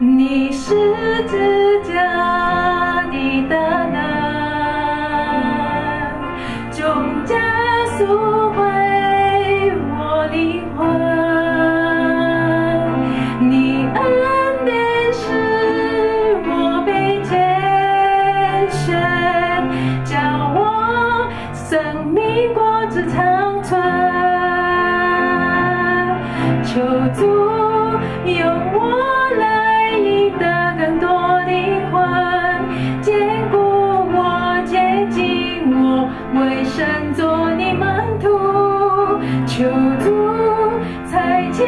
你是自家的大难，众家。主，用我来赢得更多灵魂，坚固我、坚定我，为神作你门徒。求主，裁解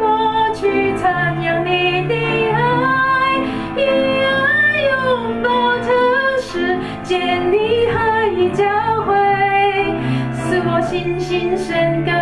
我，去残养你的爱，以爱拥抱他时，见你和他会，使我信心升高。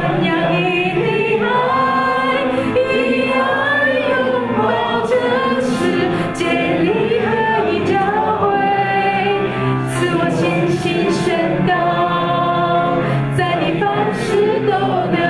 同样以爱，一样拥抱这世界里可以找回，赐我信心宣告，在你凡事都能。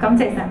感谢神